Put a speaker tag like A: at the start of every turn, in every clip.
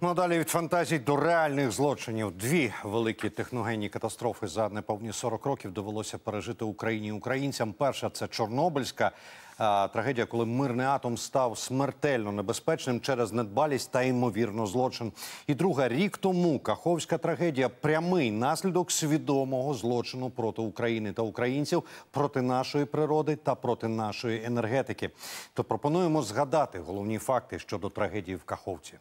A: Ну а далі від фантазій до реальних злочинів. Дві великі техногенні катастрофи за неповні 40 років довелося пережити Україні і українцям. Перша це Чорнобильська а, трагедія, коли мирний атом став смертельно небезпечним через недбалість та ймовірно злочин. І друга рік тому Каховська трагедія прямий наслідок свідомого злочину проти України та українців, проти нашої природи та проти нашої енергетики. То пропонуємо згадати головні факти щодо трагедії в Каховці.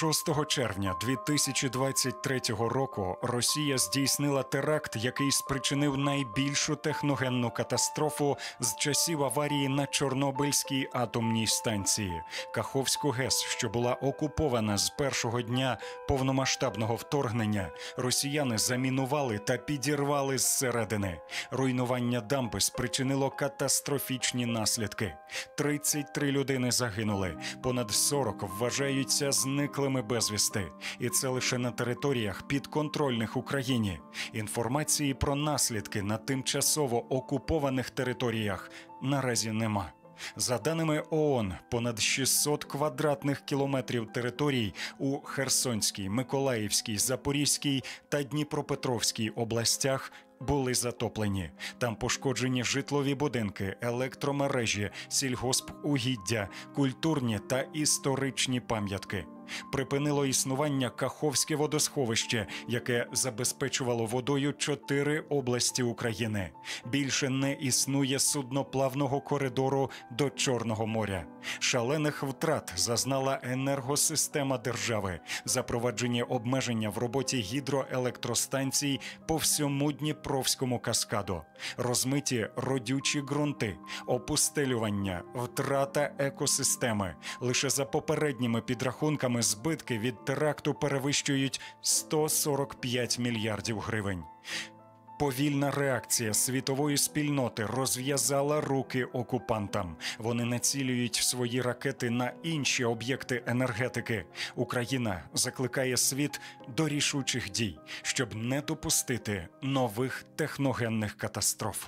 B: 6 червня 2023 року Росія здійснила теракт, який спричинив найбільшу техногенну катастрофу з часів аварії на Чорнобильській атомній станції Каховську ГЕС, що була окупована з першого дня повномасштабного вторгнення. Росіяни замінували та підірвали зсередини. Руйнування дамби спричинило катастрофічні наслідки. 33 людини загинули, понад 40 вважаються зниклими безвісти, і це лише на територіях підконтрольних Україні. Інформації про наслідки на тимчасово окупованих територіях наразі нема. За даними ООН, понад 600 квадратних кілометрів територій у Херсонській, Миколаївській, Запорізькій та Дніпропетровській областях були затоплені. Там пошкоджені житлові будинки, електромережі, сільгоспугіддя, культурні та історичні пам'ятки. Припинило існування Каховське водосховище, яке забезпечувало водою чотири області України. Більше не існує судноплавного коридору до Чорного моря. Шалених втрат зазнала енергосистема держави, запроваджені обмеження в роботі гідроелектростанцій по всьому Дніпровському каскаду, розмиті родючі ґрунти, опустелювання, втрата екосистеми. Лише за попередніми підрахунками збитки від теракту перевищують 145 мільярдів гривень. Повільна реакція світової спільноти розв'язала руки окупантам. Вони націлюють свої ракети на інші об'єкти енергетики. Україна закликає світ до рішучих дій, щоб не допустити нових техногенних катастроф.